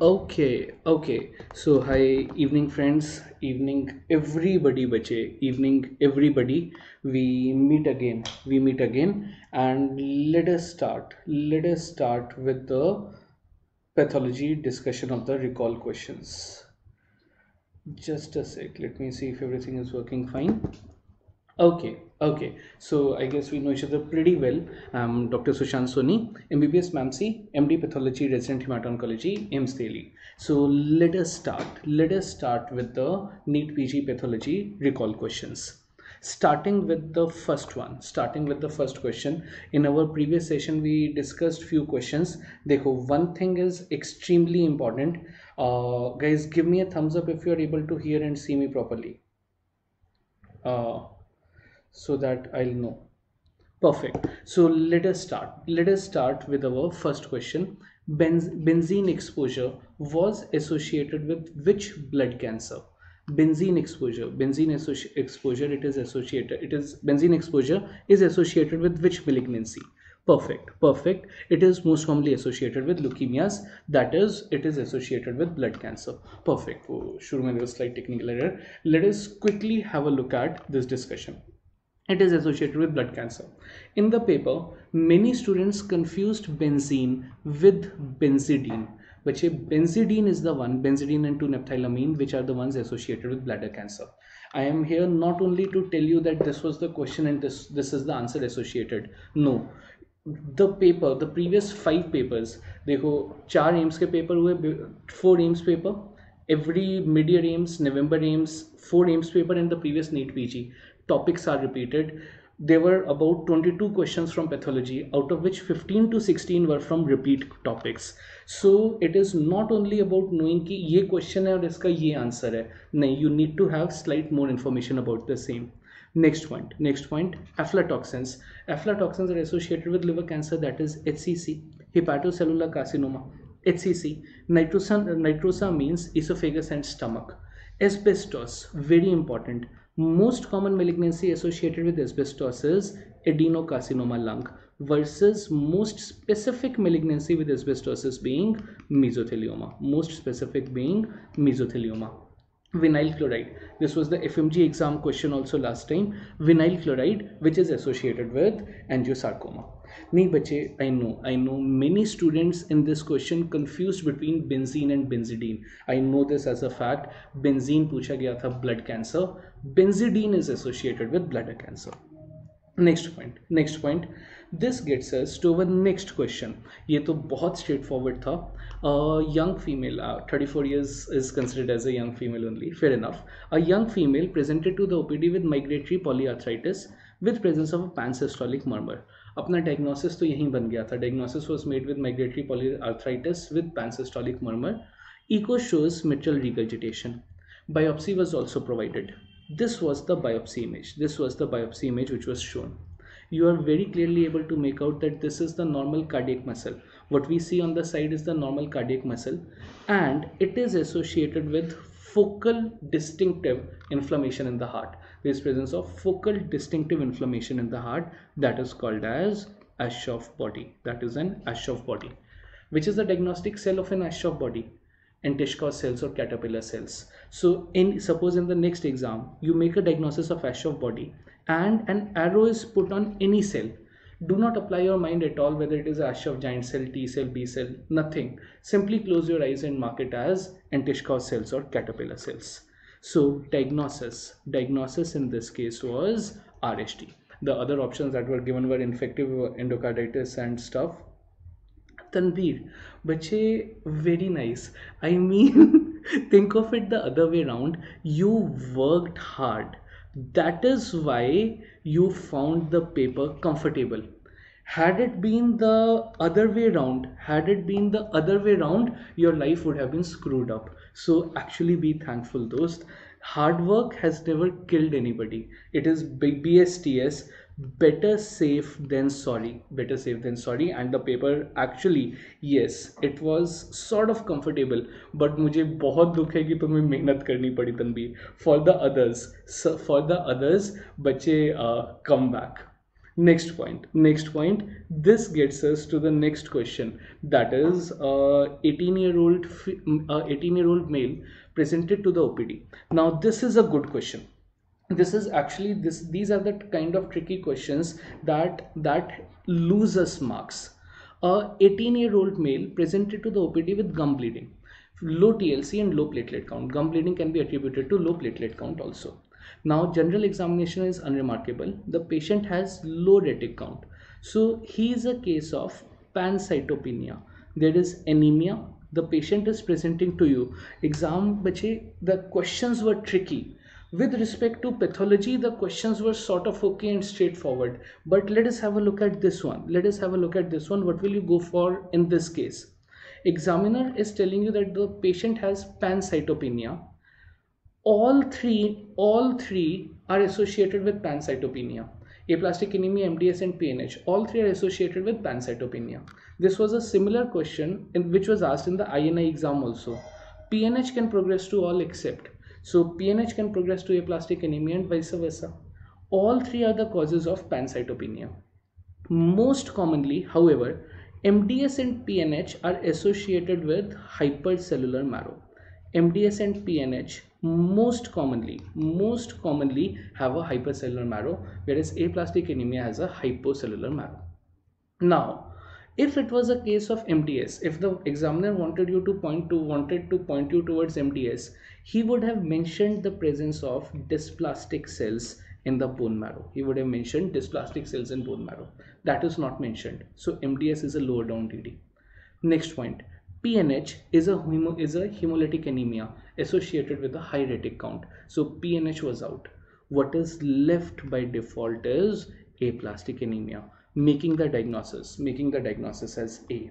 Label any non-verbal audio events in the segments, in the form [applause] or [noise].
Okay, okay. So, hi, evening, friends. Evening, everybody, bache. Evening, everybody. We meet again. We meet again, and let us start. Let us start with the pathology discussion of the recall questions. Just a sec. Let me see if everything is working fine. Okay, okay. So I guess we know each other pretty well. I'm Dr. Sushant Soni, MBBS MAMC, MD Pathology, Resident Hemato-Oncology, AIIMS Delhi. So let us start. Let us start with the NEET PG Pathology recall questions. Starting with the first one. Starting with the first question. In our previous session, we discussed few questions. Dekho, one thing is extremely important. Uh, guys, give me a thumbs up if you are able to hear and see me properly. Uh, so that I'll know. Perfect. So let us start. Let us start with our first question. Benz- benzene exposure was associated with which blood cancer? Benzene exposure. Benzene exposure. It is associated. It is benzene exposure is associated with which malignancy? Perfect. Perfect. It is most commonly associated with leukemias. That is, it is associated with blood cancer. Perfect. Oh, sure, there was slight technical error. Let us quickly have a look at this discussion it is associated with blood cancer. In the paper, many students confused benzene with benzidine which benzidine is the one benzidine and 2-naphthylamine which are the ones associated with bladder cancer. I am here not only to tell you that this was the question and this this is the answer associated. No. The paper the previous five papers देखो चार AIIMS के paper हुए four AIIMS paper every mid-year AIIMS november AIIMS four AIIMS paper and the previous NEET PG topics are repeated. There were about 22 questions from pathology out of which 15 to 16 were from repeat topics. So it is not only about knowing that this question and aur iska ye answer hai no you need to have slight more information about the same. Next point next point aflatoxins. Aflatoxins are associated with liver cancer that is hcc hepatocellular carcinoma hcc nitrosa nitrosa means esophagus and stomach asbestos very important most common malignancy associated with asbestos is adenocarcinoma lung versus most specific malignancy with asbestosis being mesothelioma. Most specific being mesothelioma. Vinyl chloride. This was the FMG exam question also last time. Vinyl chloride, which is associated with angiosarcoma. नहीं बच्चे I know I know many students in this question confuse between benzene and benzidine I know this as a fact benzene पूछा गया था blood cancer benzidine is associated with blood cancer next point next point this gets us to our next question ये तो बहुत straightforward था young female thirty four years is considered as a young female only fair enough a young female presented to the OPD with migratory polyarthritis with presence of a pansystolic murmur. अपना diagnosis तो यहीं बन गया था diagnosis was made with migratory polyarthritis with pansystolic murmur echo shows mitral regurgitation biopsy was also provided this was the biopsy image this was the biopsy image which was shown you are very clearly able to make out that this is the normal cardiac muscle what we see on the side is the normal cardiac muscle and it is associated with focal distinctive inflammation in the heart there is presence of focal distinctive inflammation in the heart that is called as Aschoff body. That is an Aschoff body. Which is the diagnostic cell of an Aschoff body? Anitschkow cells or caterpillar cells. So in suppose in the next exam you make a diagnosis of Aschoff body and an arrow is put on any cell do not apply your mind at all whether it is Aschoff giant cell, T cell, B cell, nothing. Simply close your eyes and mark it as Anitschkow cells or caterpillar cells. So diagnosis, diagnosis in this case was RST. The other options that were given were infective endocarditis and stuff. Tanveer, bache, very nice. I mean, [laughs] think of it the other way around. You worked hard. That is why you found the paper comfortable. Had it been the other way around had it been the other way around your life would have been screwed up. So actually be thankful those hard work has never killed anybody. It is big bsts better safe than sorry better safe than sorry and the paper actually yes it was sort of comfortable but मुझे बहुत दुख है कि तुम्हें मेहनत करनी पड़ी Tanveer for the others so for the others बच्चे uh, come back next point next point this gets us to the next question that is uh, 18 year old uh, 18 year old male presented to the opd now this is a good question this is actually this these are the kind of tricky questions that that lose us marks a 18 year old male presented to the opd with gum bleeding low tlc and low platelet count gum bleeding can be attributed to low platelet count also now general examination is unremarkable. The patient has low retic count. So he is a case of pancytopenia. There is anemia. The patient is presenting to you. Exam bache, the questions were tricky. With respect to pathology, the questions were sort of okay and straightforward. But let us have a look at this one. Let us have a look at this one. What will you go for in this case? Examiner is telling you that the patient has pancytopenia all three all three are associated with pancytopenia aplastic anemia mds and pnh all three are associated with pancytopenia this was a similar question in which was asked in the ini exam also pnh can progress to all except so pnh can progress to aplastic anemia and vice versa. All three are the causes of pancytopenia. Most commonly however mds and pnh are associated with hypercellular marrow. Mds and pnh most commonly most commonly have a hypercellular marrow whereas aplastic anemia has a hypocellular marrow. Now if it was a case of mds if the examiner wanted you to point to wanted to point you towards mds he would have mentioned the presence of dysplastic cells in the bone marrow. He would have mentioned dysplastic cells in bone marrow. That is not mentioned. So mds is a lower down dd next point. PNH is a, is a hemolytic anemia associated with a high retic count. So PNH was out. What is left by default is aplastic anemia, making the diagnosis, making the diagnosis as A.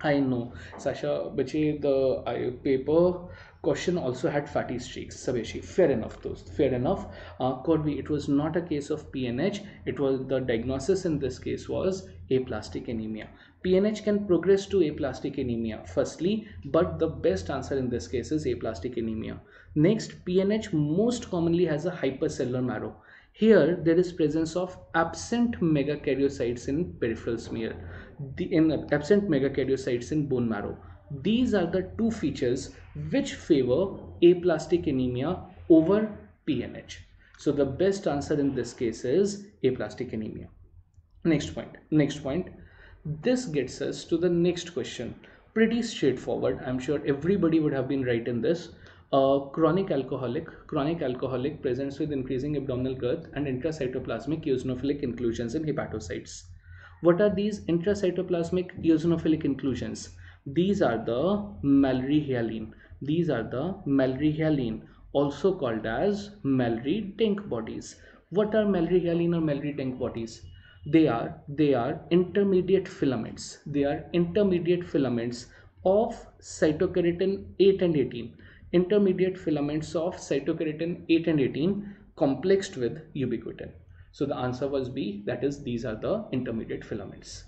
I know, Sasha, bache, the paper question also had fatty streaks. Sabeshi. fair enough those fair enough. Uh, Corby it was not a case of PNH it was the diagnosis in this case was aplastic anemia. PNH can progress to aplastic anemia firstly but the best answer in this case is aplastic anemia. Next PNH most commonly has a hypercellular marrow here there is presence of absent megakaryocytes in peripheral smear the in absent megakaryocytes in bone marrow these are the two features which favor aplastic anemia over PNH. So the best answer in this case is aplastic anemia. Next point. Next point. This gets us to the next question. Pretty straightforward. I'm sure everybody would have been right in this. A chronic alcoholic, chronic alcoholic presents with increasing abdominal girth and intracytoplasmic eosinophilic inclusions in hepatocytes. What are these intracytoplasmic eosinophilic inclusions? These are the Mallory-Hyaline. These are the Mallory-Hyaline, also called as Mallory-Denk bodies. What are Mallory-Hyaline or Mallory-Denk bodies? They are they are intermediate filaments. They are intermediate filaments of cytokeratin 8 and 18 intermediate filaments of cytokeratin 8 and 18 complexed with ubiquitin. So the answer was B, that is these are the intermediate filaments.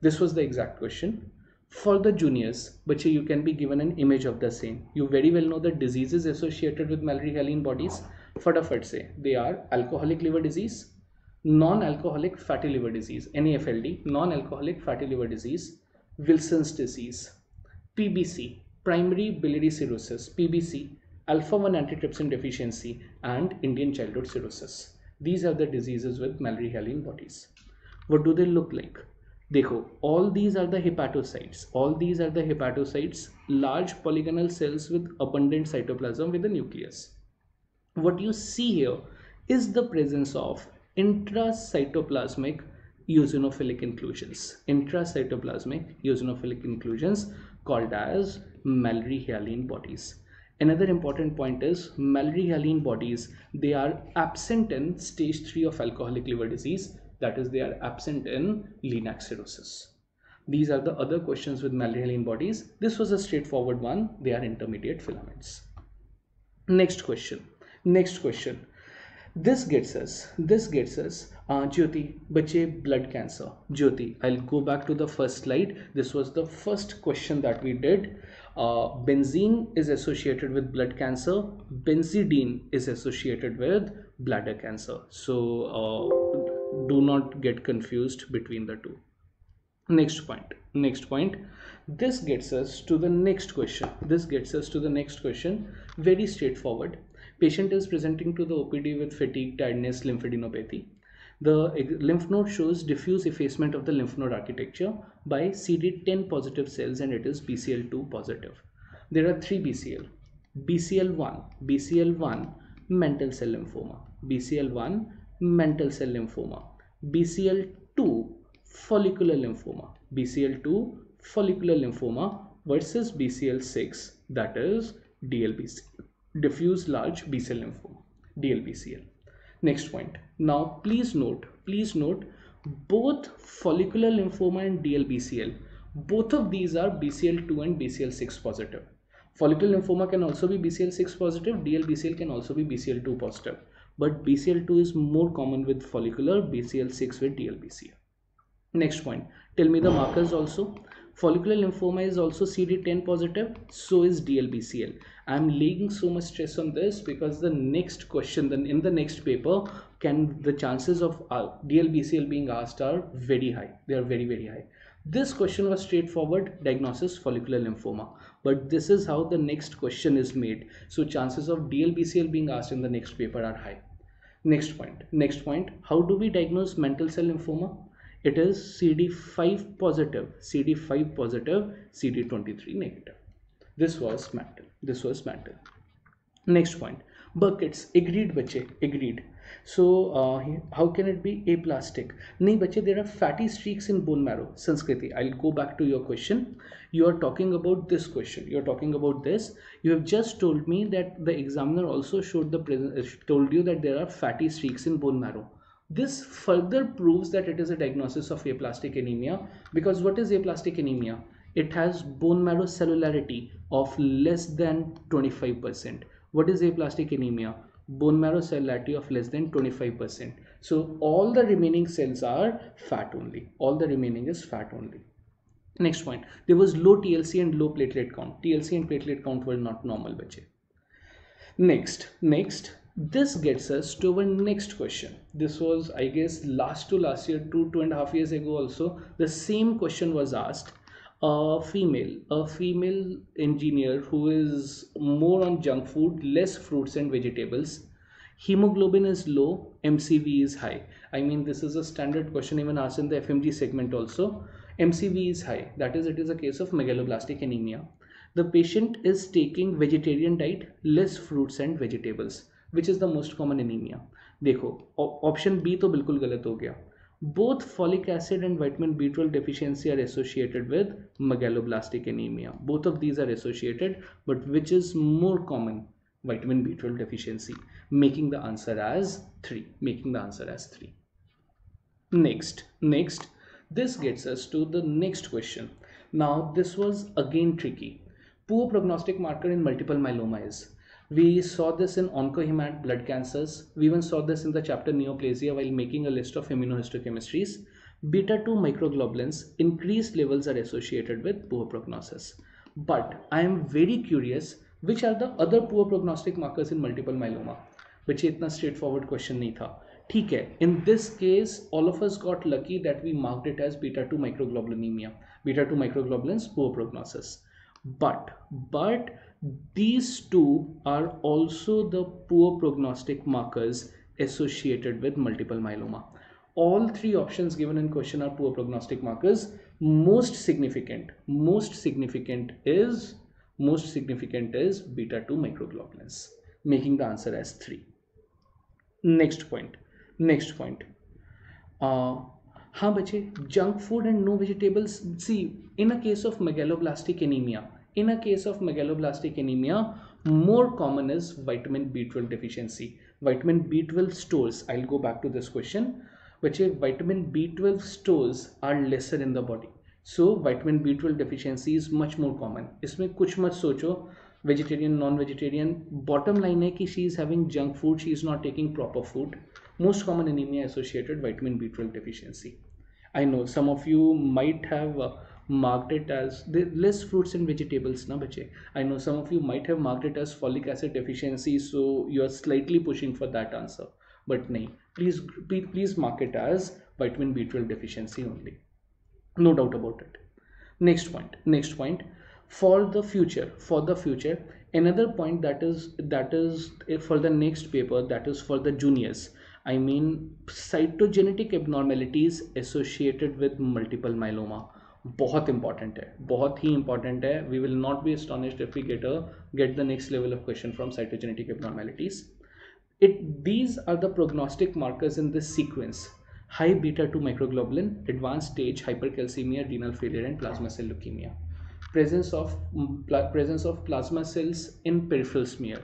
This was the exact question. For the juniors, but you can be given an image of the same. You very well know the diseases associated with Mallory-Hyaline bodies. Fatafat say they are alcoholic liver disease, non-alcoholic fatty liver disease, NAFLD, non-alcoholic fatty liver disease, Wilson's disease, PBC, primary biliary cirrhosis PBC alpha 1 antitrypsin deficiency and Indian childhood cirrhosis. These are the diseases with Mallory-Hyaline bodies. What do they look like? देखो all these are the hepatocytes. All these are the hepatocytes large polygonal cells with abundant cytoplasm with a nucleus. What you see here is the presence of intracytoplasmic eosinophilic inclusions. Intracytoplasmic eosinophilic inclusions called as Mallory-Hyaline bodies another important point is Mallory-Hyaline bodies they are absent in stage 3 of alcoholic liver disease that is they are absent in Laennec cirrhosis. These are the other questions with Mallory-Hyaline bodies. This was a straightforward one. They are intermediate filaments. Next question. Next question. This gets us. This gets us. Uh, Jyoti, bache blood cancer. Jyoti, I'll go back to the first slide. This was the first question that we did. Uh, benzene is associated with blood cancer. Benzidine is associated with bladder cancer. So uh, do not get confused between the two. Next point. Next point. This gets us to the next question. This gets us to the next question. Very straightforward. Patient is presenting to the opd with fatigue tiredness lymphadenopathy the lymph node shows diffuse effacement of the lymph node architecture by cd10 positive cells and it is bcl2 positive. There are three bcl bcl1 bcl1 mantle cell lymphoma. Bcl1 mantle cell lymphoma. Bcl2 follicular lymphoma. Bcl2 follicular lymphoma versus bcl6 that is DLBCL, diffuse large b cell lymphoma dlbcl next point now please note please note both follicular lymphoma and dlbcl both of these are bcl2 and bcl6 positive. Follicular lymphoma can also be bcl6 positive dlbcl can also be bcl2 positive. But bcl2 is more common with follicular bcl6 with dlbcl Next point, tell me the markers also. Follicular lymphoma is also CD10 positive, so is DLBCL. I'm laying so much stress on this because the next question, then in the next paper, can the chances of uh, DLBCL being asked are very high. They are very, very high. This question was straightforward diagnosis follicular lymphoma, but this is how the next question is made. So chances of DLBCL being asked in the next paper are high. Next point. Next point. How do we diagnose mantle cell lymphoma? It is CD5 positive, CD5 positive, CD23 negative. This was mantle. This was mantle. Next point. buckets agreed bache agreed. So uh, how can it be aplastic? Nahi bache there are fatty streaks in bone marrow. Sanskriti. I'll go back to your question. You are talking about this question. You are talking about this. You have just told me that the examiner also showed the present told you that there are fatty streaks in bone marrow this further proves that it is a diagnosis of aplastic anemia because what is aplastic anemia? It has bone marrow cellularity of less than 25%. What is aplastic anemia? Bone marrow cellularity of less than 25%. So all the remaining cells are fat only. All the remaining is fat only. Next point, there was low TLC and low platelet count. TLC and platelet count were not normal. Bache. Next, next, this gets us to our next question. This was i guess last to last year two two and a half years ago also the same question was asked. A female a female engineer who is more on junk food less fruits and vegetables. Hemoglobin is low mcv is high. I mean this is a standard question even asked in the fmg segment also. Mcv is high. That is it is a case of megaloblastic anemia. The patient is taking vegetarian diet less fruits and vegetables which is the most common anaemia देखो option B तो बिल्कुल गलत हो गया both folic acid and vitamin B12 deficiency are associated with megaloblastic anemia. Both of these are associated, but which is more common? Vitamin B12 deficiency, making the answer as 3. Making the answer as 3. Next, next, this gets us to the next question. Now, this was again tricky. Poor prognostic marker in multiple myeloma is we saw this in oncohemat blood cancers. We even saw this in the chapter neoplasia while making a list of immunohistochemistries. Beta 2 microglobulins, increased levels are associated with poor prognosis. But I am very curious which are the other poor prognostic markers in multiple myeloma? which इतना straightforward question नहीं था ठीक है in this case all of us got lucky that we marked it as beta 2 microglobulinemia beta 2 microglobulins poor prognosis but but these two are also the poor prognostic markers associated with multiple myeloma. All three options given in question are poor prognostic markers. Most significant, most significant is most significant is beta 2 microglobulins, making the answer as 3. Next point. Next point. Uh, हाँ बचे junk food and no vegetables C in a case of megaloblastic anemia in a case of megaloblastic anemia, more common is vitamin B12 deficiency. Vitamin B12 stores, I'll go back to this question, which is vitamin B12 stores are lesser in the body. So vitamin B12 deficiency is much more common. इसमें कुछ मत सोचो vegetarian non-vegetarian bottom line है कि she is having junk food she is not taking proper food most common anemia associated vitamin B12 deficiency I know some of you might have uh, marked it as the less fruits and vegetables na bache? I know some of you might have marked it as folic acid deficiency so you are slightly pushing for that answer. But nahi. Please please mark it as vitamin b12 deficiency only. No doubt about it. Next point. Next point. For the future for the future another point that is that is eh, for the next paper that is for the juniors. I mean cytogenetic abnormalities associated with multiple myeloma बहुत important है बहुत ही important है we will not be astonished if we get a get the next level of question from cytogenetic abnormalities it these are the prognostic markers in this sequence high beta 2 microglobulin advanced stage hypercalcemia renal failure and plasma cell leukemia presence of presence of plasma cells in peripheral smear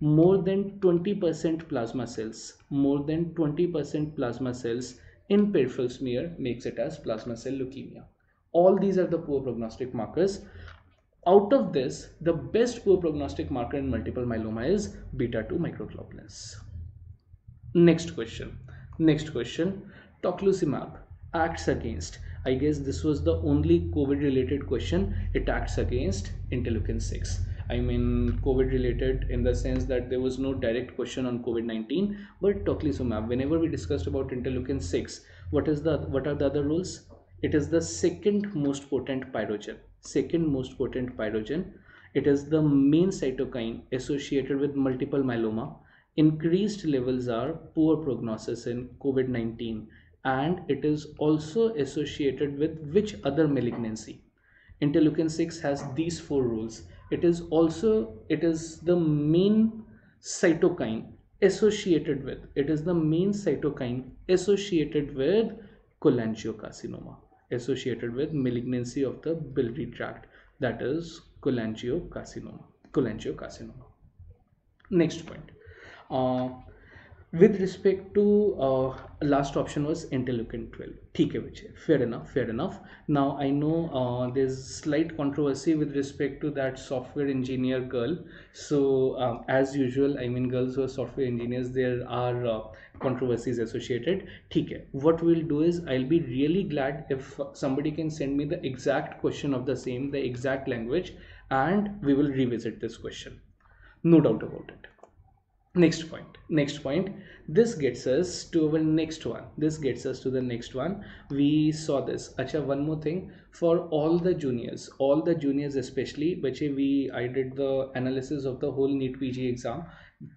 more than 20% plasma cells more than 20% plasma cells in peripheral smear makes it as plasma cell leukemia all these are the poor prognostic markers. Out of this the best poor prognostic marker in multiple myeloma is beta 2 microglobulins next question. Next question. Tocilizumab acts against i guess this was the only covid related question it acts against interleukin 6 I mean COVID related in the sense that there was no direct question on COVID-19 but tocilizumab whenever we discussed about interleukin 6 what is the what are the other rules it is the second most potent pyrogen. Second most potent pyrogen. It is the main cytokine associated with multiple myeloma. Increased levels are poor prognosis in covid-19 and it is also associated with which other malignancy? Interleukin 6 has these four rules. It is also it is the main cytokine associated with it is the main cytokine associated with cholangiocarcinoma associated with malignancy of the biliary tract that is cholangiocarcinoma cholangiocarcinoma. Next point. Uh, with respect to uh, last option was interleukin 12 theek which fair enough fair enough. Now i know uh, there's slight controversy with respect to that software engineer girl. So um, as usual i mean girls who are software engineers there are uh, controversies associated. Theek what we'll do is i'll be really glad if somebody can send me the exact question of the same the exact language and we will revisit this question. No doubt about it next point. Next point. This gets us to our next one. This gets us to the next one. We saw this. Acha one more thing. For all the juniors all the juniors especially which we i did the analysis of the whole NEET PG exam.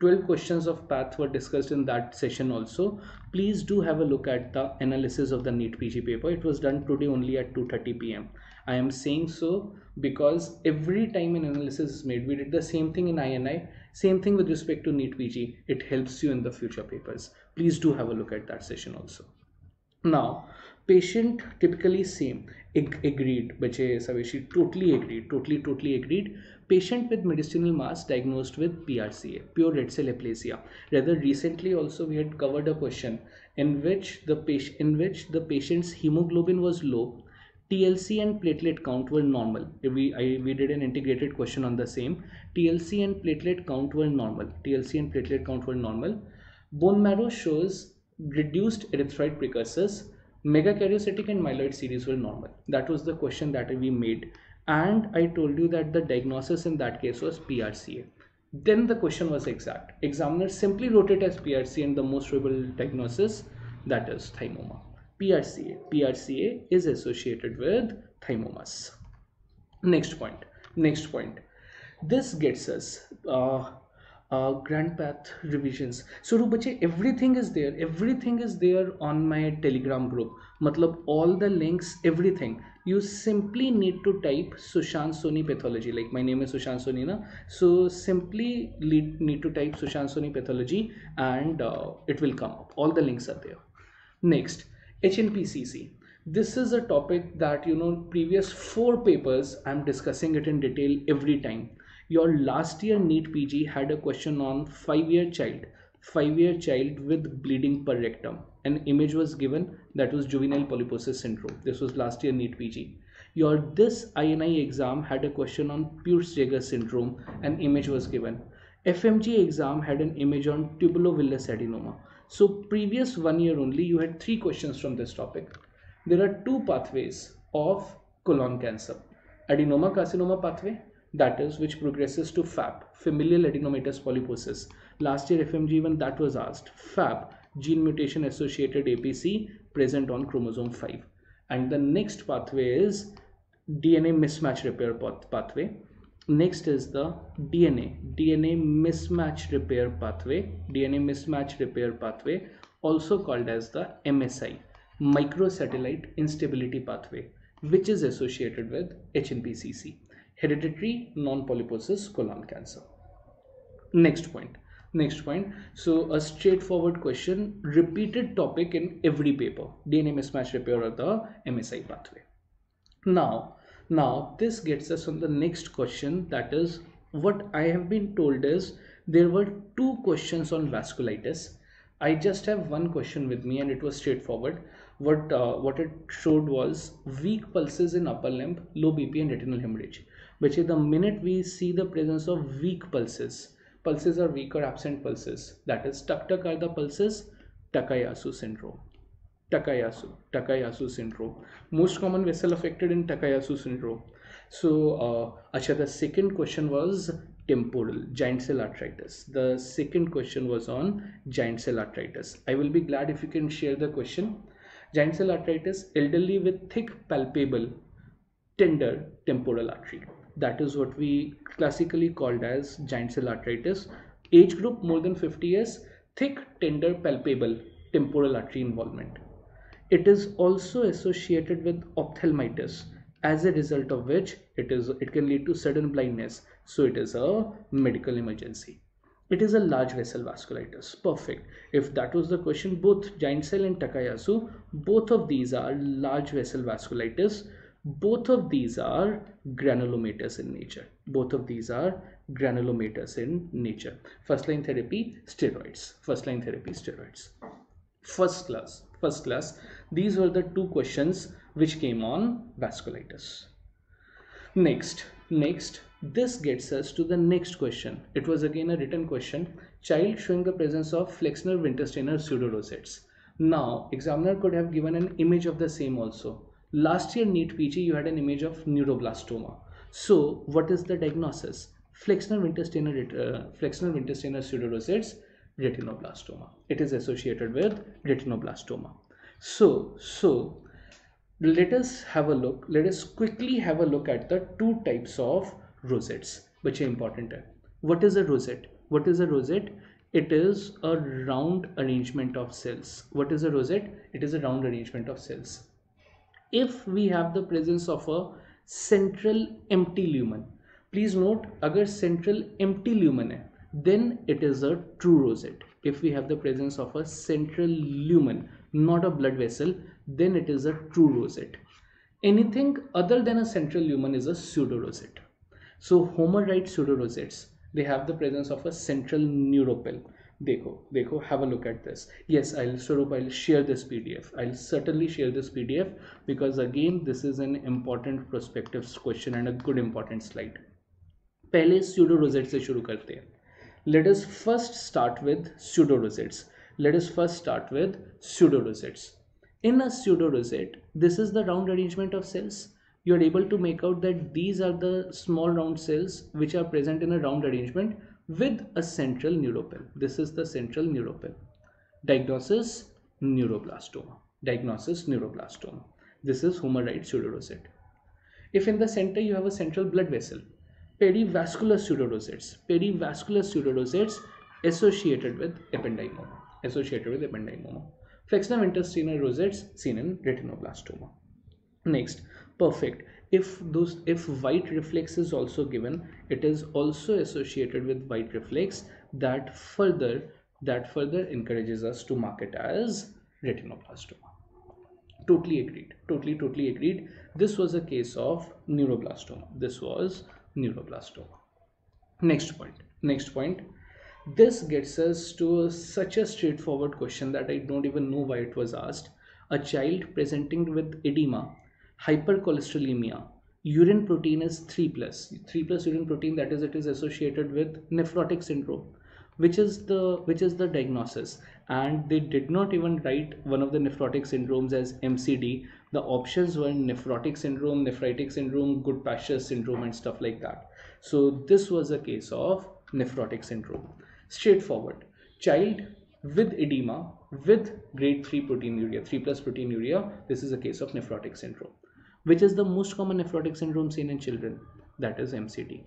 12 questions of path were discussed in that session also. Please do have a look at the analysis of the NEET PG paper. It was done today only at 2:30 pm i am saying so because every time an analysis is made we did the same thing in ini same thing with respect to NEET PG. It helps you in the future papers. Please do have a look at that session also. Now, patient typically same ag agreed bache saveshi totally agreed totally totally agreed patient with mediastinal mass diagnosed with prca pure red cell aplasia rather recently also we had covered a question in which the patient in which the patient's hemoglobin was low TLC and platelet count were normal. We, I, we did an integrated question on the same. TLC and platelet count were normal. TLC and platelet count were normal. Bone marrow shows reduced erythroid precursors. Megakaryocytic and myeloid series were normal. That was the question that we made. And I told you that the diagnosis in that case was PRCA. Then the question was exact. Examiner simply wrote it as PRCA and the most probable diagnosis that is thymoma. PRCA. PRCA is associated with thymomas. Next point. Next point. This gets us uh, uh, grand path revisions. So bache, everything is there. Everything is there on my telegram group. Matlab all the links, everything. You simply need to type Sushant Soni pathology. Like my name is Sushant Soni, na? So simply need to type Sushant Soni pathology and uh, it will come up. All the links are there. Next, HNPCC. This is a topic that you know previous four papers I'm discussing it in detail every time. Your last year NEET PG had a question on five year child, five year child with bleeding per rectum. An image was given that was juvenile polyposis syndrome. This was last year NEET PG. Your this INI exam had a question on Peutz-Jeghers syndrome. An image was given. FMG exam had an image on tubulovillous adenoma. So previous one year only you had three questions from this topic. There are two pathways of colon cancer. Adenoma carcinoma pathway, that is which progresses to FAP, familial adenomatous polyposis. Last year FMG even that was asked. FAP, gene mutation associated APC present on chromosome 5. And the next pathway is DNA mismatch repair path pathway. Next is the DNA, DNA mismatch repair pathway, DNA mismatch repair pathway, also called as the MSI, microsatellite instability pathway, which is associated with HNPCC, hereditary non-polyposis colon cancer. Next point, next point. So a straightforward question, repeated topic in every paper, DNA mismatch repair or the MSI pathway. Now, now this gets us on the next question that is what I have been told is there were two questions on vasculitis I just have one question with me and it was straightforward. What uh, what it showed was weak pulses in upper limb, low BP and retinal hemorrhage. Which is the minute we see the presence of weak pulses, pulses are weak or absent pulses. That is tuk tuk are the pulses, Takayasu syndrome. Takayasu, Takayasu syndrome. Most common vessel affected in Takayasu syndrome. So, uh, Acha, the second question was temporal giant cell arteritis the second question was on giant cell arteritis i will be glad if you can share the question. Giant cell arteritis elderly with thick palpable tender temporal artery. That is what we classically called as giant cell arteritis age group more than 50 years thick tender palpable temporal artery involvement it is also associated with ophthalmitis as a result of which it is it can lead to sudden blindness. So it is a medical emergency. It is a large vessel vasculitis. Perfect. If that was the question both giant cell and takayasu both of these are large vessel vasculitis. Both of these are granulomatous in nature. Both of these are granulomatous in nature. First line therapy steroids. First line therapy steroids. First class first class. These were the two questions which came on vasculitis. Next next this gets us to the next question. It was again a written question. Child showing the presence of flexner wintersteiner pseudorosettes now examiner could have given an image of the same also. Last year NEET PG you had an image of neuroblastoma. So what is the diagnosis? Flexner wintersteiner uh, flexner wintersteiner pseudorosettes retinoblastoma it is associated with retinoblastoma so so let us have a look. Let us quickly have a look at the two types of rosettes which are important. What is a rosette? What is a rosette? It is a round arrangement of cells. What is a rosette? It is a round arrangement of cells. If we have the presence of a central empty lumen please note agar central empty lumen hai, then it is a true rosette. If we have the presence of a central lumen not a blood vessel then it is a true rosette. Anything other than a central lumen is a pseudo rosette. So Homer Wright pseudo rosettes they have the presence of a central neuropil देखो देखो this. Yes, I'll sort of I'll share this PDF. I'll certainly share this pdf because again this is an important prospective question and a good important slide. पहले pseudo rosette से शुरू करते हैं। Let us first start with pseudo. Let us first start with pseudo. In a pseudo this is the round arrangement of cells. You are able to make out that these are the small round cells which are present in a round arrangement with a central neuropil. This is the central neuropil. Diagnosis neuroblastoma. Diagnosis neuroblastoma. This is Wright pseudorosette. If in the center you have a central blood vessel, perivascular pseudo-rosettes. Perivascular pseudo-rosettes associated with ependymoma. Associated with ependymoma. Flexner wintersteiner rosettes seen in retinoblastoma. Next, perfect. If those if white reflex is also given, it is also associated with white reflex that further that further encourages us to mark it as retinoblastoma. Totally agreed. Totally, totally agreed. This was a case of neuroblastoma. This was neuroblastoma. Next point. Next point this gets us to such a straightforward question that I don't even know why it was asked. A child presenting with edema, hypercholesterolemia, urine protein is 3 plus. 3 plus urine protein that is it is associated with nephrotic syndrome which is the which is the diagnosis and they did not even write one of the nephrotic syndromes as MCD the options were nephrotic syndrome nephritic syndrome good Goodpasture syndrome and stuff like that. So this was a case of nephrotic syndrome. Straightforward. Child with edema with grade 3 proteinuria 3 plus proteinuria this is a case of nephrotic syndrome. Which is the most common nephrotic syndrome seen in children? That is mcd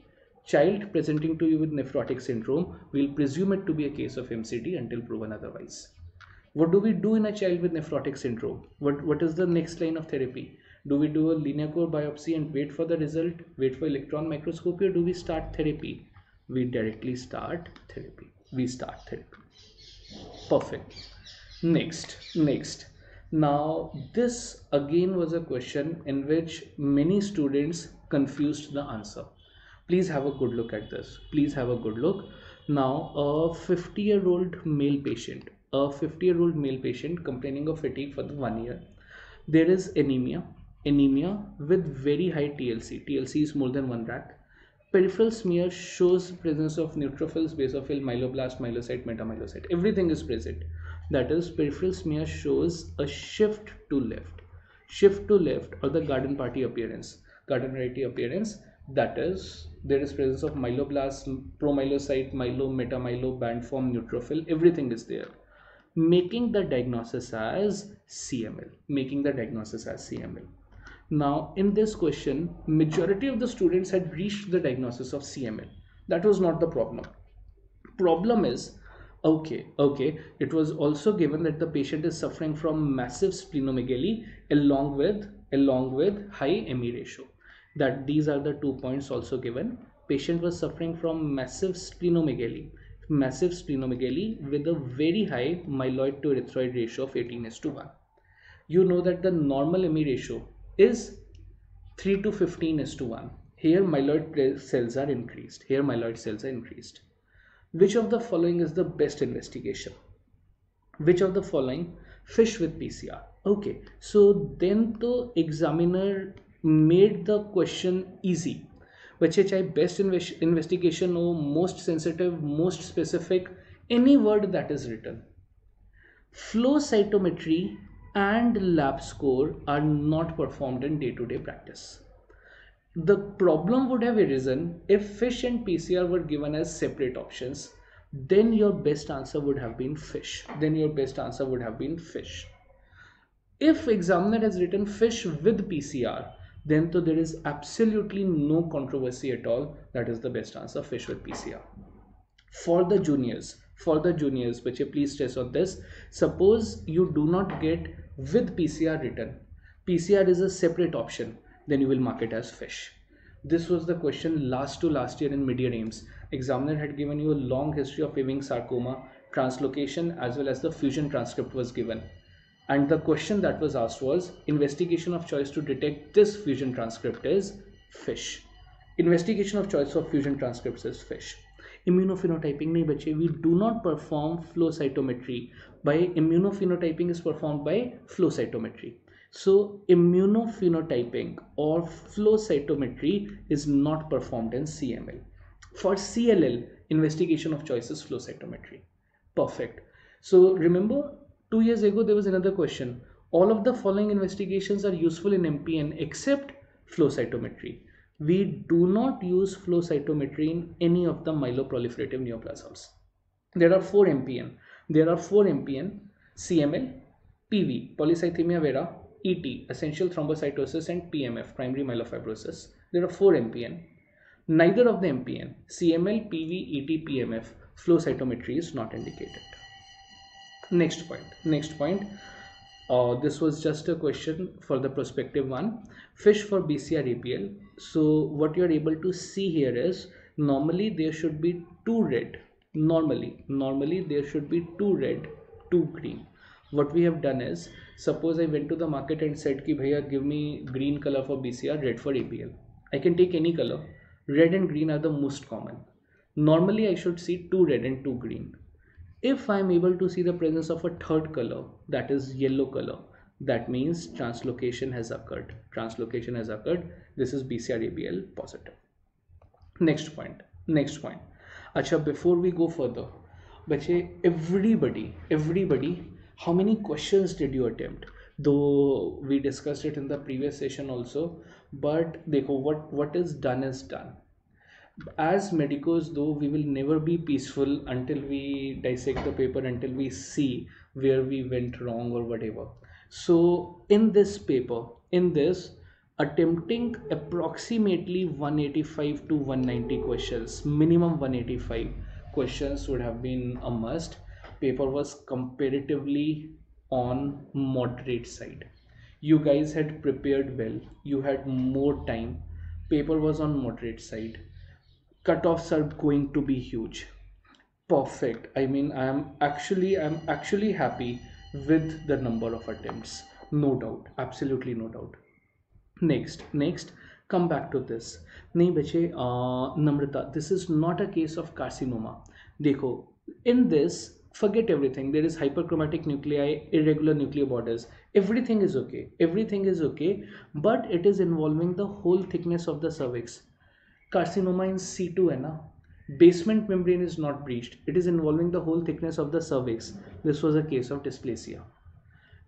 child presenting to you with nephrotic syndrome we'll presume it to be a case of mcd until proven otherwise what do we do in a child with nephrotic syndrome? What what is the next line of therapy? Do we do a linear core biopsy and wait for the result? Wait for electron microscopy or do we start therapy? We directly start therapy. We start therapy. Perfect. Next next. Now this again was a question in which many students confused the answer. Please have a good look at this. Please have a good look. Now a 50 year old male patient a 50 year old male patient complaining of fatigue for the one year. There is anemia anemia with very high tlc tlc is more than 1 rack peripheral smear shows presence of neutrophils basophil myeloblast myelocyte metamyelocyte. Everything is present. That is peripheral smear shows a shift to left. Shift to left or the garden party appearance. Garden variety appearance that is there is presence of myeloblast promyelocyte myelo metamyelo band form neutrophil. Everything is there making the diagnosis as CML, making the diagnosis as CML. Now, in this question, majority of the students had reached the diagnosis of CML. That was not the problem. Problem is, okay, okay, it was also given that the patient is suffering from massive splenomegaly along with along with high ME ratio. That these are the two points also given. Patient was suffering from massive splenomegaly massive splenomegaly with a very high myeloid to erythroid ratio of 18 is to 1. You know that the normal ME ratio is 3 to 15 is to 1. Here myeloid cells are increased. Here myeloid cells are increased. Which of the following is the best investigation? Which of the following? Fish with PCR. Okay, so then the examiner made the question easy which ચાહે best investigation or most sensitive, most specific, any word that is written. Flow cytometry and LAP score are not performed in day-to-day practice. The problem would have arisen if fish and pcr were given as separate options. Then your best answer would have been fish. Then your best answer would have been fish. If examiner has written fish with pcr then so there is absolutely no controversy at all. That is the best answer fish with pcr for the juniors for the juniors but please stress on this. Suppose you do not get with pcr written. Pcr is a separate option. Then you will mark it as fish. This was the question last to last year in mid-year examiner had given you a long history of Ewing sarcoma translocation as well as the fusion transcript was given and the question that was asked was investigation of choice to detect this fusion transcript is fish. Investigation of choice of fusion transcripts is fish. Immunophenotyping we do not perform flow cytometry by immunophenotyping is performed by flow cytometry. So immunophenotyping or flow cytometry is not performed in cml for cll investigation of choice is flow cytometry. Perfect. So remember Two years ago, there was another question. All of the following investigations are useful in MPN except flow cytometry. We do not use flow cytometry in any of the myeloproliferative neoplasms. There are four MPN. There are four MPN, CML, PV, polycythemia vera, ET, essential thrombocytosis, and PMF, primary myelofibrosis. There are four MPN. Neither of the MPN, CML, PV, ET, PMF, flow cytometry is not indicated next point. Next point. Uh, this was just a question for the prospective one. Fish for bcr abl so what you're able to see here is normally there should be two red. Normally. Normally there should be two red two green. What we have done is suppose i went to the market and said ki bhaiya give me green color for bcr red for abl i can take any color. Red and green are the most common. Normally i should see two red and two green if I'm able to see the presence of a third color that is yellow color that means translocation has occurred. Translocation has occurred. This is BCR-ABL positive. Next point. Next point. Acha before we go further bache everybody everybody how many questions did you attempt? Though we discussed it in the previous session also but देखो what what is done is done as medicos though we will never be peaceful until we dissect the paper until we see where we went wrong or whatever. So in this paper in this attempting approximately 185 to 190 questions minimum 185 questions would have been a must. Paper was comparatively on moderate side. You guys had prepared well. You had more time. Paper was on moderate side cutoffs are going to be huge. Perfect. I mean i am actually i'm actually happy with the number of attempts. No doubt. Absolutely no doubt. Next next come back to this. nahi bache namrata this is not a case of carcinoma. dekho in this forget everything. There is hyperchromatic nuclei irregular nuclear borders. Everything is okay. Everything is okay but it is involving the whole thickness of the cervix carcinoma in situ hai na basement membrane is not breached. It is involving the whole thickness of the cervix. This was a case of dysplasia.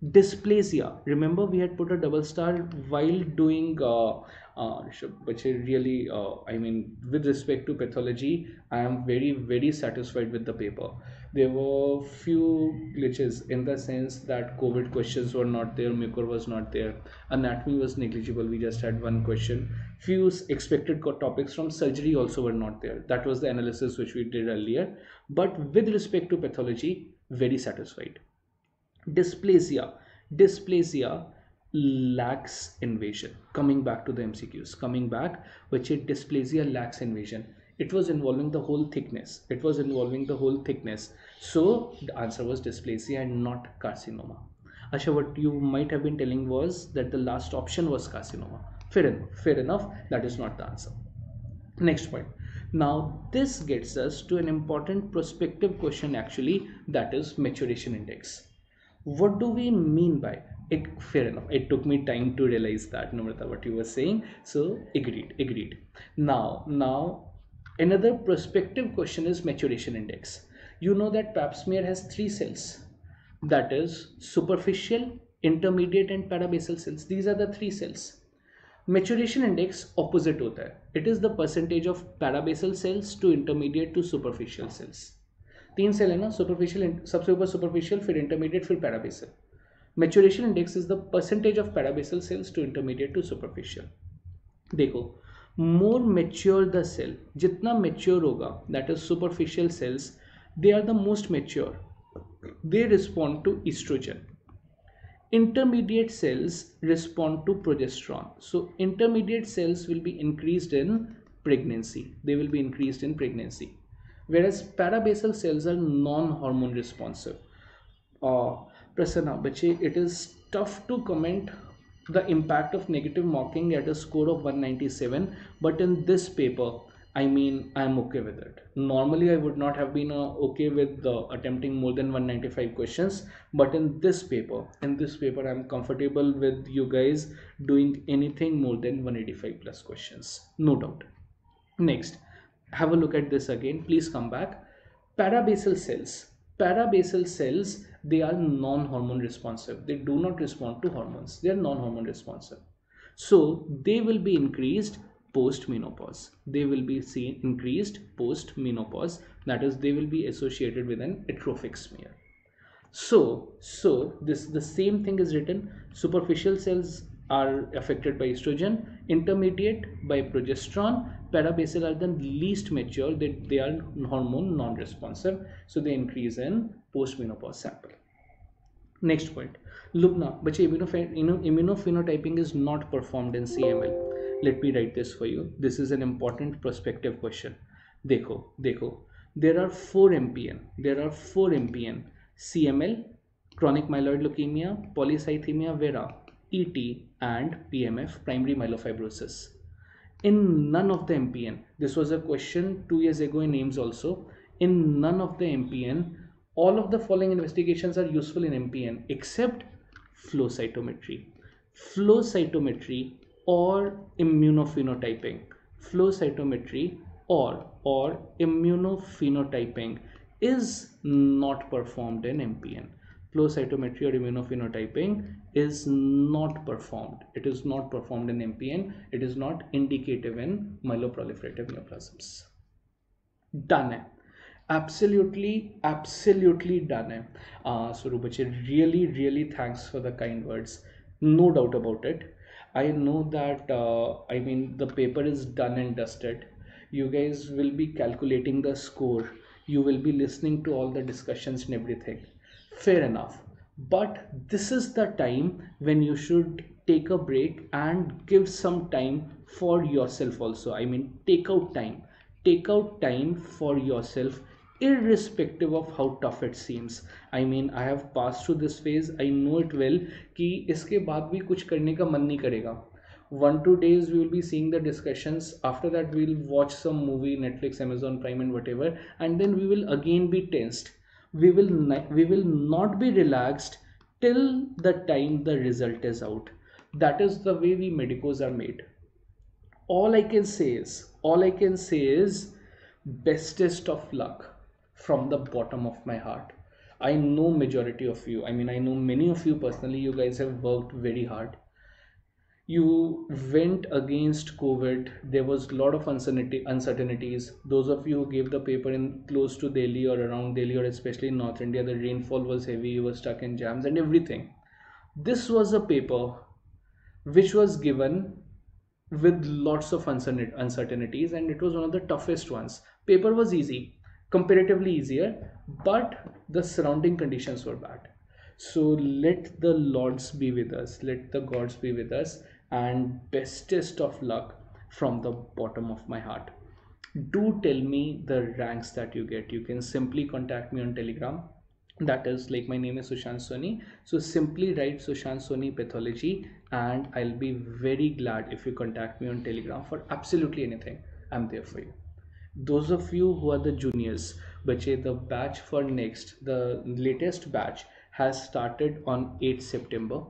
Dysplasia. Remember we had put a double star while doing uh, uh, which really uh, i mean with respect to pathology i am very very satisfied with the paper there were few glitches in the sense that covid questions were not there mucor was not there anatomy was negligible. We just had one question. Few expected topics from surgery also were not there. That was the analysis which we did earlier. But with respect to pathology very satisfied. Dysplasia. Dysplasia lacks invasion. Coming back to the mcqs coming back which is dysplasia lacks invasion it was involving the whole thickness. It was involving the whole thickness. So the answer was dysplasia and not carcinoma. Asha, what you might have been telling was that the last option was carcinoma. Fair enough fair enough. That is not the answer. Next point. Now this gets us to an important prospective question actually that is maturation index. What do we mean by it? Fair enough. It took me time to realize that Namrata what you were saying. So agreed agreed. Now now another prospective question is maturation index you know that pap smear has three cells that is superficial intermediate and parabasal cells these are the three cells maturation index opposite hota hai it is the percentage of parabasal cells to intermediate to superficial cells तीन cell है ना superficial सबसे ऊपर superficial फिर intermediate फिर पैराबेसल maturation index is the percentage of पैराबेसल sales to intermediate to superficial देखो more mature the cell. jitna mature hoga that is superficial cells they are the most mature. They respond to estrogen. Intermediate cells respond to progesterone. So intermediate cells will be increased in pregnancy. They will be increased in pregnancy. Whereas parabasal cells are non-hormone responsive. Uh, prasanna bache it is tough to comment the impact of negative marking at a score of 197 but in this paper I mean I'm okay with it. Normally I would not have been uh, okay with uh, attempting more than 195 questions but in this paper in this paper I'm comfortable with you guys doing anything more than 185 plus questions no doubt. Next have a look at this again please come back parabasal cells parabasal cells they are non-hormone responsive. They do not respond to hormones. They are non-hormone responsive. So they will be increased post menopause they will be seen increased post menopause that is they will be associated with an atrophic smear. So so this the same thing is written. Superficial cells are affected by estrogen intermediate by progesterone parabasal are the least mature they, they are hormone non-responsive so they increase in postmenopause sample. Next point now but immunophenotyping is not performed in cml let me write this for you. This is an important prospective question. Dekho dekho there are four mpn there are four mpn cml chronic myeloid leukemia polycythemia vera ET and PMF, primary myelofibrosis. In none of the MPN, this was a question two years ago in AIIMS also, in none of the MPN, all of the following investigations are useful in MPN except flow cytometry. Flow cytometry or immunophenotyping. Flow cytometry or or immunophenotyping is not performed in MPN flow cytometry or immunophenotyping is not performed. It is not performed in MPN. It is not indicative in myeloproliferative neoplasms. Done. Absolutely, absolutely done. Uh, so really, really thanks for the kind words. No doubt about it. I know that, uh, I mean, the paper is done and dusted. You guys will be calculating the score. You will be listening to all the discussions and everything fair enough but this is the time when you should take a break and give some time for yourself also i mean take out time take out time for yourself irrespective of how tough it seems i mean i have passed through this phase i know it well कि इसके बाद भी कुछ करने का मन नहीं करेगा one two days we will be seeing the discussions after that we'll watch some movie netflix amazon prime and whatever and then we will again be tensed we will we will not be relaxed till the time the result is out. That is the way we medicos are made. All i can say is all i can say is bestest of luck from the bottom of my heart. I know majority of you i mean i know many of you personally you guys have worked very hard you went against covid there was a lot of uncertainty uncertainties. Those of you who gave the paper in close to delhi or around delhi or especially in north india the rainfall was heavy you were stuck in jams and everything. This was a paper which was given with lots of uncertainties and it was one of the toughest ones. Paper was easy comparatively easier but the surrounding conditions were bad. So let the lords be with us let the gods be with us and bestest of luck from the bottom of my heart. Do tell me the ranks that you get. You can simply contact me on telegram. That is like my name is sushant soni. So simply write sushant soni pathology and i'll be very glad if you contact me on telegram for absolutely anything. I'm there for you. Those of you who are the juniors bache the batch for next the latest batch has started on 8 september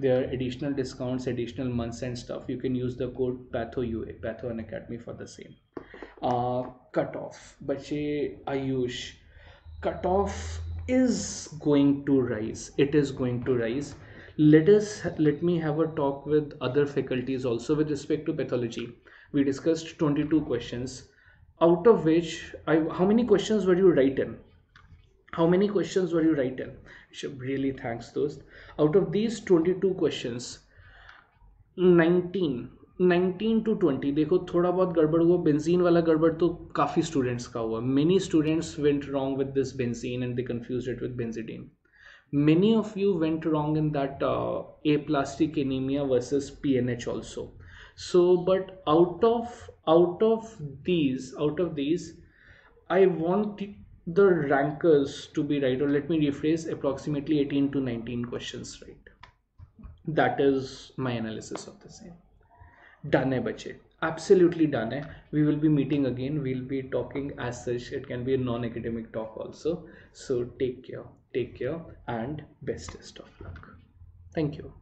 there are additional discounts additional months and stuff. You can use the code patho ua patho Unacademy for the same. Uh, cutoff. Bache ayush cutoff is going to rise. It is going to rise. Let us let me have a talk with other faculties also with respect to pathology. We discussed 22 questions out of which I, how many questions were you writing how many questions were you writing really thanks those out of these 22 questions 19 19 to 20 देखो थोड़ा बहुत गड़बड़ हुआ benzene वाला गड़बड़ तो काफ़ी students का हुआ many students went wrong with this benzene and they confuse it with benzidine many of you went wrong in that uh, aplastic anemia versus pnh also so but out of out of these out of these i want the rankers to be right or let me rephrase approximately 18 to 19 questions right? That is my analysis of the same. Done hai bache. Absolutely done hai. We will be meeting again. We'll be talking as such. It can be a non-academic talk also. So take care. Take care and bestest of luck. Thank you